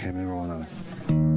Okay, maybe roll another.